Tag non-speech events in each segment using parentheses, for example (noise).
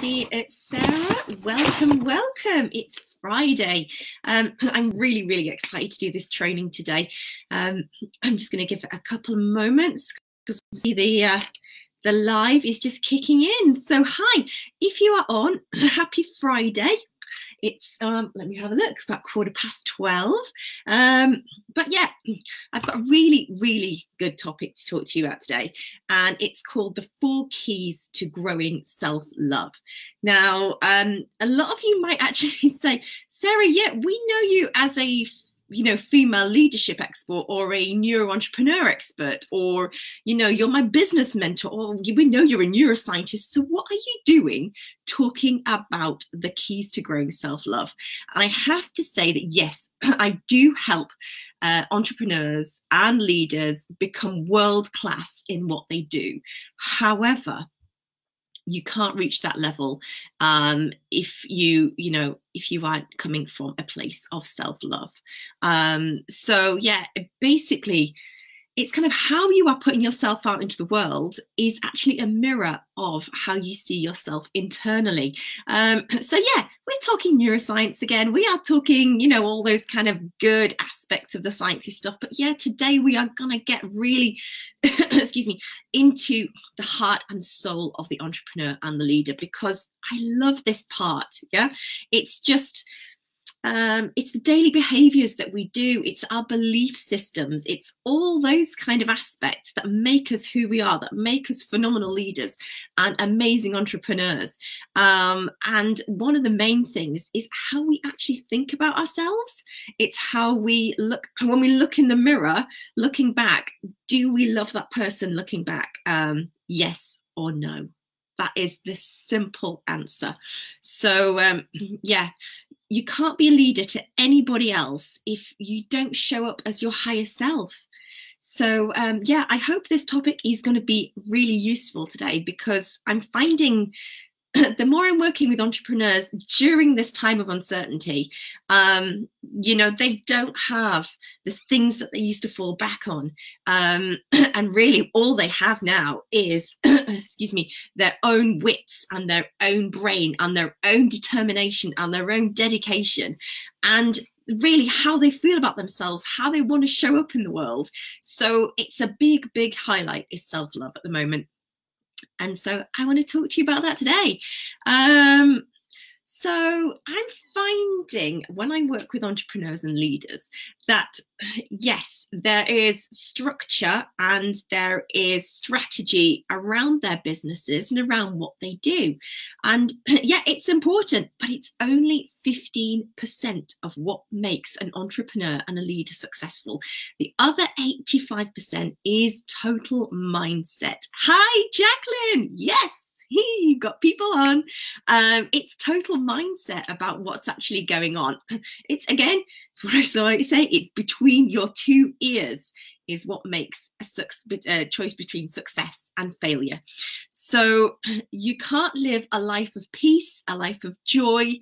everybody. It's Sarah. Welcome, welcome. It's Friday. Um, (clears throat) I'm really, really excited to do this training today. Um, (clears throat) I'm just going to give it a couple of moments because see the uh, the live is just kicking in. So, hi. If you are on, (clears throat) happy Friday. It's um, let me have a look. It's about quarter past twelve. Um, but yeah, I've got a really, really good topic to talk to you about today, and it's called the four keys to growing self-love. Now, um, a lot of you might actually (laughs) say, Sarah, yeah, we know you as a you know female leadership expert or a neuro entrepreneur expert or you know you're my business mentor or we know you're a neuroscientist. So what are you doing talking about the keys to growing self-love? And i have to say that yes (clears throat) i do help uh, entrepreneurs and leaders become world class in what they do. However you can't reach that level um, if you you know if you aren't coming from a place of self-love. Um, so yeah basically it's kind of how you are putting yourself out into the world is actually a mirror of how you see yourself internally. Um, (clears throat) so, yeah, we're talking neuroscience again. We are talking, you know, all those kind of good aspects of the sciencey stuff. But yeah, today we are going to get really, (clears throat) excuse me, into the heart and soul of the entrepreneur and the leader because I love this part. Yeah, it's just um, it's the daily behaviors that we do. It's our belief systems. It's all those kind of aspects that make us who we are that make us phenomenal leaders and amazing entrepreneurs. Um, and one of the main things is how we actually think about ourselves. It's how we look when we look in the mirror looking back do we love that person looking back? Um, yes or no? That is the simple answer. So, um, (clears throat) yeah, you can't be a leader to anybody else if you don't show up as your higher self. So, um, yeah, I hope this topic is going to be really useful today because I'm finding (laughs) the more I'm working with entrepreneurs during this time of uncertainty, um, you know, they don't have the things that they used to fall back on. Um, (clears throat) and really, all they have now is, (clears throat) excuse me, their own wits and their own brain and their own determination and their own dedication. And really how they feel about themselves, how they want to show up in the world. So it's a big, big highlight is self love at the moment. And so I want to talk to you about that today. Um, so I'm finding when I work with entrepreneurs and leaders that (sighs) yes, there is structure and there is strategy around their businesses and around what they do. And (clears throat) yeah, it's important, but it's only 15% of what makes an entrepreneur and a leader successful. The other 85% is total mindset. Hi, Jacqueline. Yes you've got people on. Um, it's total mindset about what's actually going on. (laughs) It's again, it's what I saw you say. It's between your two ears is what makes a uh, choice between success and failure. So (clears throat) you can't live a life of peace, a life of joy,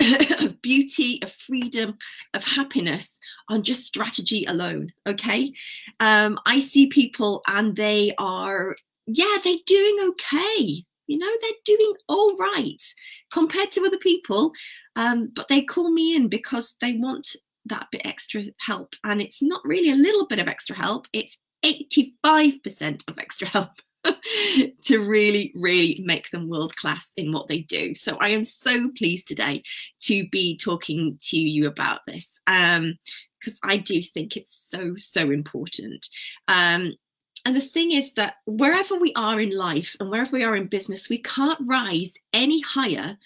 (clears throat) of beauty, of freedom, of happiness on just strategy alone. Okay. Um, I see people and they are, yeah, they're doing okay you know they're doing all right compared to other people um, but they call me in because they want that bit extra help and it's not really a little bit of extra help it's 85% of extra help (laughs) to really really make them world class in what they do. So i am so pleased today to be talking to you about this um because i do think it's so so important. Um and the thing is that wherever we are in life and wherever we are in business, we can't rise any higher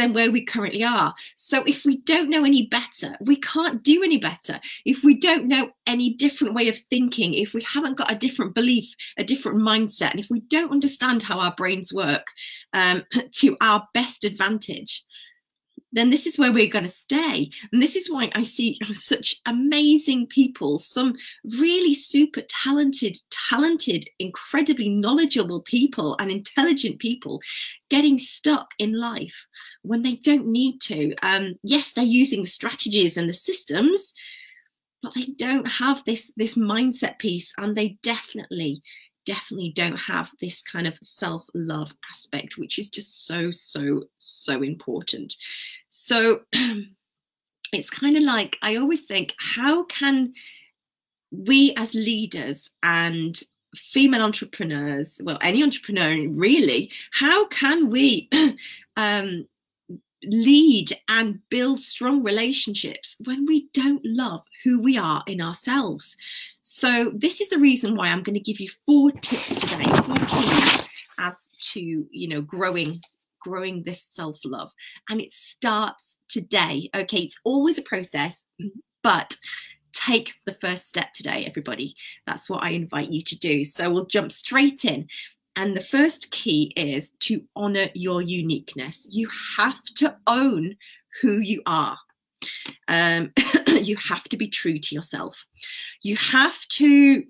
than where we currently are. So if we don't know any better, we can't do any better. If we don't know any different way of thinking, if we haven't got a different belief, a different mindset, and if we don't understand how our brains work um, (laughs) to our best advantage, then this is where we're going to stay. And this is why I see such amazing people, some really super talented, talented, incredibly knowledgeable people and intelligent people getting stuck in life when they don't need to. Um, yes, they're using the strategies and the systems, but they don't have this, this mindset piece and they definitely definitely don't have this kind of self love aspect, which is just so, so, so important. So (clears throat) it's kind of like I always think, how can we as leaders and female entrepreneurs, well, any entrepreneur really, how can we (clears throat) um, lead and build strong relationships when we don't love who we are in ourselves. So this is the reason why I'm going to give you four tips today, four keys as to, you know, growing growing this self-love. And it starts today. Okay, it's always a process, but take the first step today, everybody. That's what I invite you to do. So we'll jump straight in. And the first key is to honor your uniqueness. You have to own who you are. Um, (coughs) you have to be true to yourself. You have to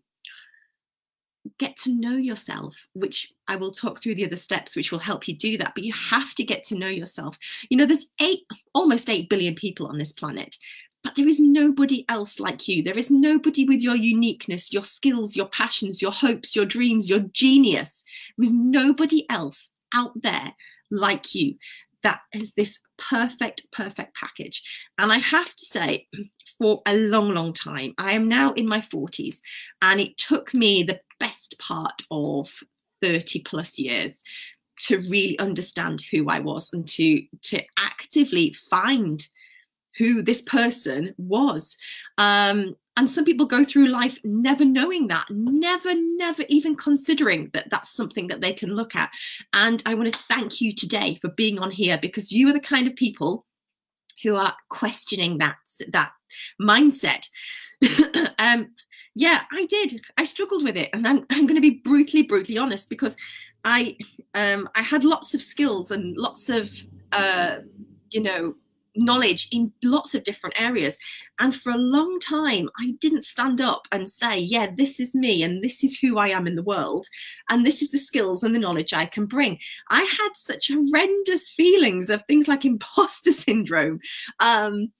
get to know yourself, which I will talk through the other steps which will help you do that. But you have to get to know yourself. You know, there's eight, almost 8 billion people on this planet but there is nobody else like you. There is nobody with your uniqueness, your skills, your passions, your hopes, your dreams, your genius. There is nobody else out there like you that is this perfect, perfect package. And I have to say, (clears throat) for a long, long time, I am now in my 40s, and it took me the best part of 30 plus years to really understand who I was and to to actively find who this person was. Um, and some people go through life never knowing that, never, never even considering that that's something that they can look at. And I want to thank you today for being on here because you are the kind of people who are questioning that that mindset. (laughs) um, yeah, I did. I struggled with it, and I'm I'm going to be brutally, brutally honest because I um I had lots of skills and lots of uh you know knowledge in lots of different areas. And for a long time, I didn't stand up and say, yeah, this is me and this is who I am in the world. And this is the skills and the knowledge I can bring. I had such horrendous feelings of things like imposter (laughs) syndrome. Um,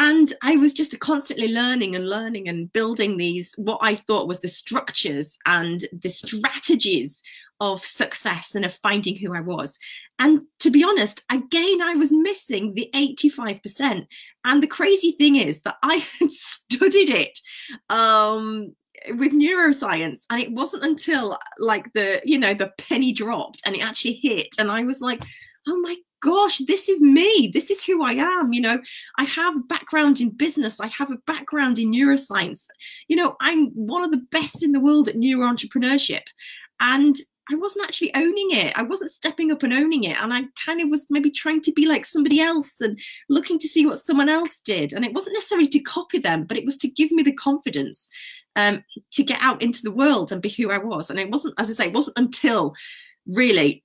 and I was just constantly learning and learning and building these, what I thought was the structures and the strategies of success and of finding who I was. And to be honest, again, I was missing the 85%. And the crazy thing is that I (laughs) had studied it um, with neuroscience. And it wasn't until like the, you know, the penny dropped and it actually hit. And I was like, oh my gosh, this is me. This is who I am. You know, I have a background in business. I have a background in neuroscience. You know, I'm one of the best in the world at neuro entrepreneurship. And I wasn't actually owning it. I wasn't stepping up and owning it. And I kind of was maybe trying to be like somebody else and looking to see what someone else did. And it wasn't necessarily to copy them, but it was to give me the confidence um, to get out into the world and be who I was. And it wasn't, as I say, it wasn't until really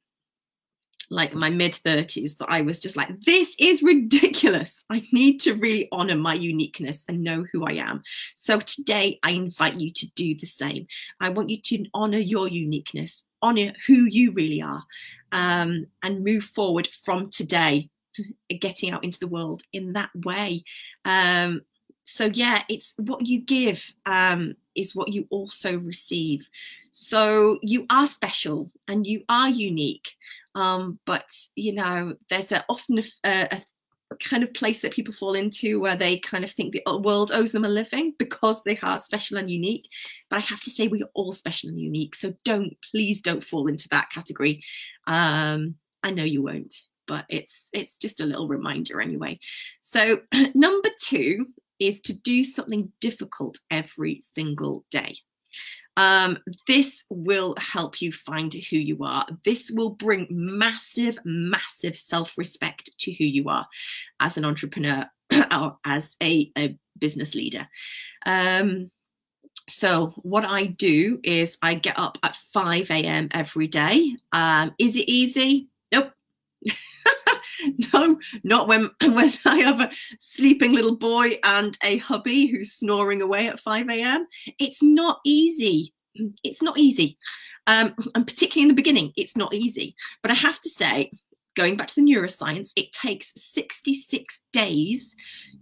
like my mid 30s that I was just like, this is ridiculous. I need to really honor my uniqueness and know who I am. So today I invite you to do the same. I want you to honor your uniqueness, honor who you really are, um, and move forward from today, (laughs) getting out into the world in that way. Um, so yeah, it's what you give um, is what you also receive. So you are special and you are unique. Um, but you know, there's a, often a, a, kind of place that people fall into where they kind of think the world owes them a living because they are special and unique. But I have to say, we are all special and unique. So don't, please don't fall into that category. Um, I know you won't, but it's it's just a little reminder anyway. So (clears throat) number two is to do something difficult every single day. Um, this will help you find who you are. This will bring massive, massive self respect to who you are as an entrepreneur (clears throat) or as a, a business leader. Um, so, what I do is I get up at 5 a.m. every day. Um, is it easy? Nope. (laughs) (laughs) no, not when (clears throat) when I have a sleeping little boy and a hubby who's snoring away at 5 a.m. It's not easy. It's not easy. Um, and particularly in the beginning, it's not easy. But I have to say, going back to the neuroscience, it takes 66 days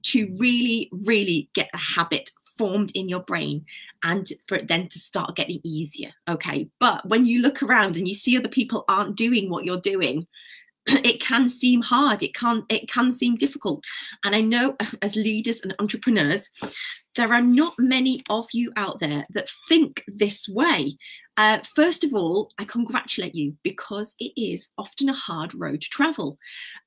to really, really get a habit formed in your brain and for it then to start getting easier. Okay. But when you look around and you see other people aren't doing what you're doing, (clears throat) it can seem hard it can it can seem difficult and i know (laughs) as leaders and entrepreneurs there are not many of you out there that think this way uh, first of all i congratulate you because it is often a hard road to travel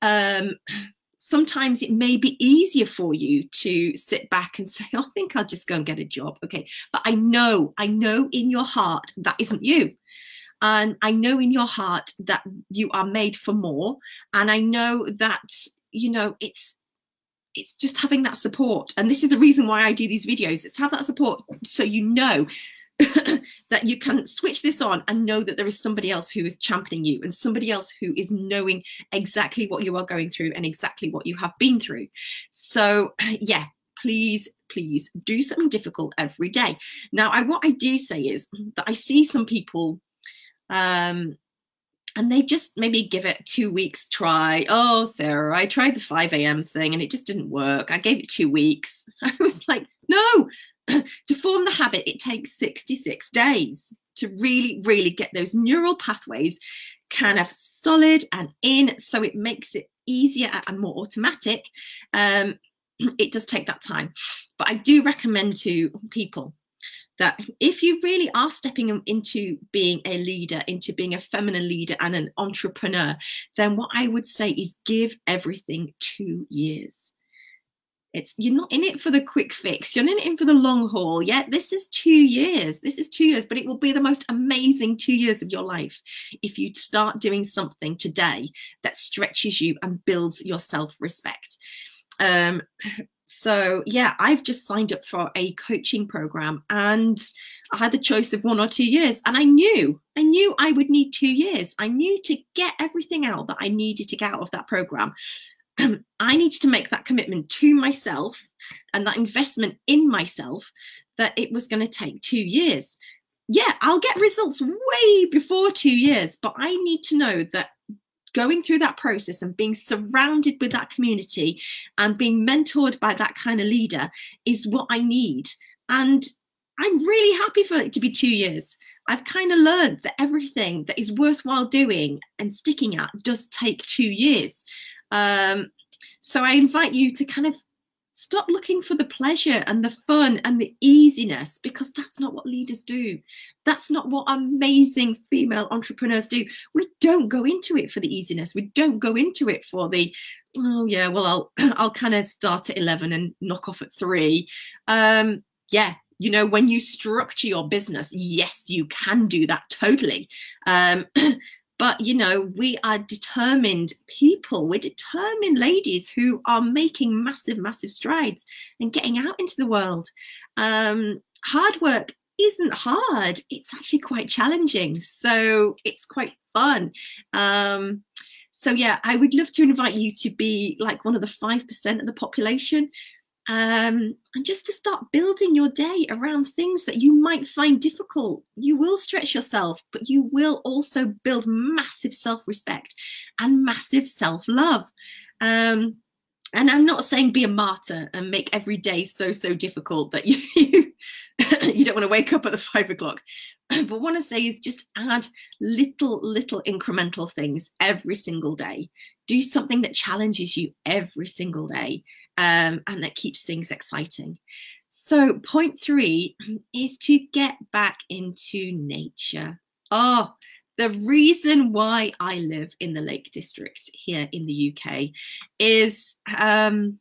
um, (clears throat) sometimes it may be easier for you to sit back and (laughs) say, I think I'll just go and get a job. Okay. But I know, I know in your heart that isn't you. And I know in your heart that you are made for more. And I know that, you know, it's, it's just having that support. And this is the reason why I do these videos. It's have that support so you know (coughs) that you can switch this on and know that there is somebody else who is championing you and somebody else who is knowing exactly what you are going through and exactly what you have been through. So, (coughs) yeah, please please do something difficult every day now i what i do say is that i see some people um, and they just maybe give it two weeks try. Oh, Sarah, I tried the 5 a.m. thing and it just didn't work. I gave it two weeks. (laughs) I was like, no, (clears throat) to form the habit, it takes 66 days to really, really get those neural pathways kind of solid and in so it makes it easier and more automatic. Um, (clears throat) it does take that time. But I do recommend to people that if you really are stepping into being a leader, into being a feminine leader and an entrepreneur, then what I would say is give everything two years. It's you're not in it for the quick fix. You're in it for the long haul. Yeah, this is two years. This is two years, but it will be the most amazing two years of your life if you start doing something today that stretches you and builds your self-respect. Um, so yeah i've just signed up for a coaching program and i had the choice of one or two years and i knew i knew i would need two years. I knew to get everything out that i needed to get out of that program. (clears throat) I needed to make that commitment to myself and that investment in myself that it was going to take two years. Yeah i'll get results way before two years but i need to know that going through that process and being surrounded with that community and being mentored by that kind of leader is what I need. And I'm really happy for it to be two years. I've kind of learned that everything that is worthwhile doing and sticking at does take two years. Um, so I invite you to kind of stop looking for the pleasure and the fun and the easiness because that's not what leaders do. That's not what amazing female entrepreneurs do. We don't go into it for the easiness. We don't go into it for the, oh yeah, well, I'll (clears throat) I'll kind of start at 11 and knock off at three. Um, yeah, you know when you structure your business yes you can do that totally um, (clears throat) but you know we are determined people. We're determined ladies who are making massive massive strides and getting out into the world. Um, hard work isn't hard. It's actually quite challenging. So it's quite fun. Um, so yeah i would love to invite you to be like one of the 5% of the population um, and just to start building your day around things that you might find difficult. You will stretch yourself, but you will also build massive self respect and massive self love. Um, and I'm not saying be a martyr and make every day so, so difficult that (laughs) you, you, (laughs) you don't want to wake up at the five o'clock. (clears throat) But what I want to say is just add little, little incremental things every single day. Do something that challenges you every single day um, and that keeps things exciting. So, point three (clears throat) is to get back into nature. Oh, the reason why I live in the Lake District here in the UK is, um,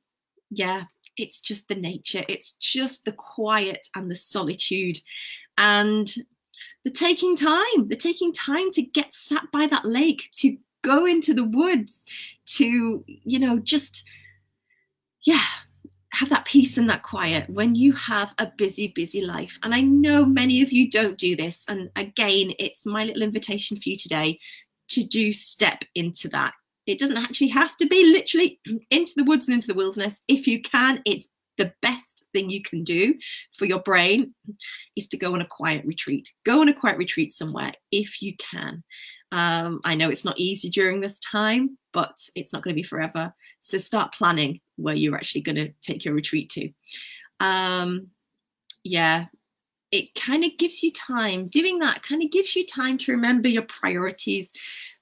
yeah, it's just the nature, it's just the quiet and the solitude. And the taking time, the taking time to get sat by that lake, to go into the woods, to, you know, just yeah, have that peace and that quiet when you have a busy, busy life. And I know many of you don't do this. And again, it's my little invitation for you today to do step into that. It doesn't actually have to be literally into the woods and into the wilderness. If you can, it's the best thing you can do for your brain is to go on a quiet retreat. Go on a quiet retreat somewhere if you can. Um, I know it's not easy during this time, but it's not going to be forever. So start planning where you're actually going to take your retreat to. Um, yeah, it kind of gives you time. Doing that kind of gives you time to remember your priorities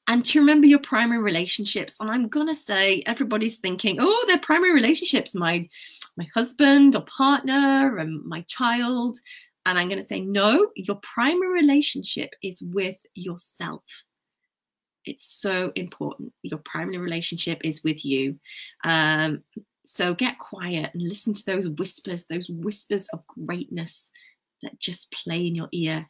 and to remember your primary relationships. And I'm gonna say everybody's thinking, oh, their primary relationships, my my husband or partner and my child. And I'm gonna say, no, your primary relationship is with yourself. It's so important. Your primary relationship is with you. Um, so get quiet and listen to those whispers, those whispers of greatness that just play in your ear.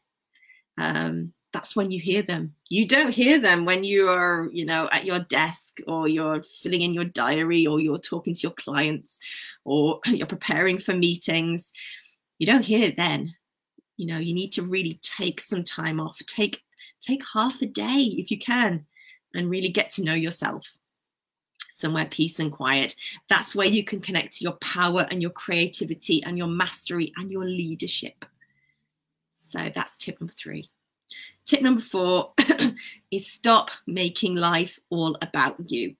Um, that's when you hear them. You don't hear them when you are, you know, at your desk or you're filling in your diary or you're talking to your clients or (clears throat) you're preparing for meetings. You don't hear it then. You know, you need to really take some time off. Take take half a day if you can and really get to know yourself. Somewhere peace and quiet. That's where you can connect to your power and your creativity and your mastery and your leadership. So that's tip number three. Tip number four (coughs) is stop making life all about you.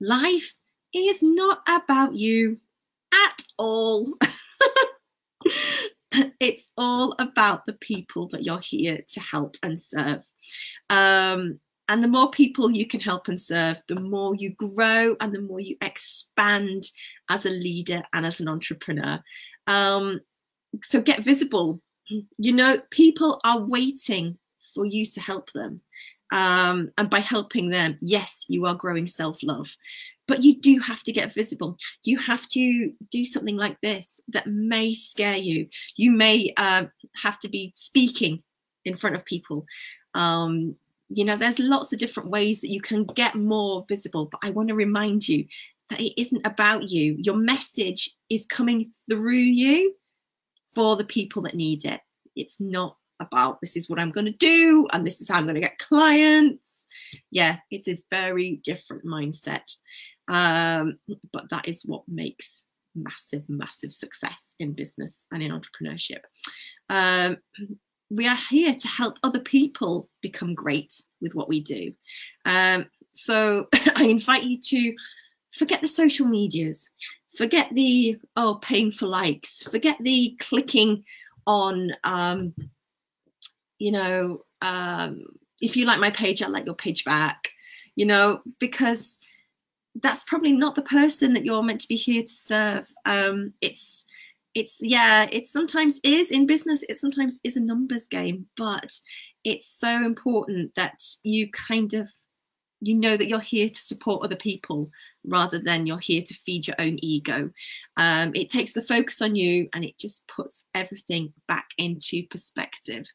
Life is not about you at all. (laughs) it's all about the people that you're here to help and serve. Um, and the more people you can help and serve, the more you grow and the more you expand as a leader and as an entrepreneur. Um, so get visible. You know, people are waiting for you to help them. Um, and by helping them, yes, you are growing self love, but you do have to get visible. You have to do something like this that may scare you. You may uh, have to be speaking in front of people. Um, you know, there's lots of different ways that you can get more visible, but I want to remind you that it isn't about you. Your message is coming through you for the people that need it. It's not about this is what I'm going to do and this is how I'm going to get clients. Yeah, it's a very different mindset. Um, but that is what makes massive, massive success in business and in entrepreneurship. Um, we are here to help other people become great with what we do. Um, so (laughs) I invite you to forget the social medias, forget the oh paying for likes, forget the clicking on um, you know, um, if you like my page, I like your page back, you know, because that's probably not the person that you're meant to be here to serve. Um, it's, it's, yeah, it sometimes is in business, it sometimes is a numbers game, but it's so important that you kind of you know that you're here to support other people rather than you're here to feed your own ego. Um, it takes the focus on you and it just puts everything back into perspective.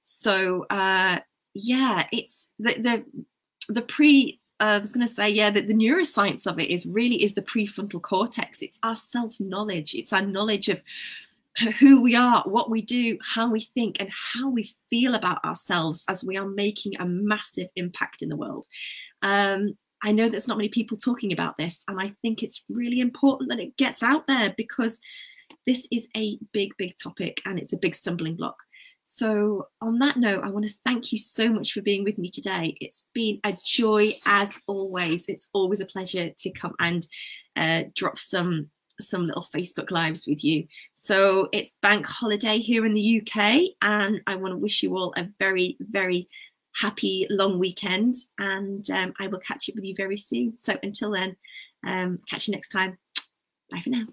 So uh, yeah, it's the the the pre. Uh, I was going to say, yeah, that the neuroscience of it is really is the prefrontal cortex. It's our self knowledge. It's our knowledge of who we are, what we do, how we think, and how we feel about ourselves as we are making a massive impact in the world. Um, I know there's not many people talking about this, and I think it's really important that it gets out there because this is a big, big topic and it's a big stumbling block. So, on that note, I want to thank you so much for being with me today. It's been a joy as always. It's always a pleasure to come and uh, drop some some little Facebook lives with you. So it's bank holiday here in the UK, and I want to wish you all a very, very happy long weekend. And um, I will catch up with you very soon. So until then, um, catch you next time. Bye for now.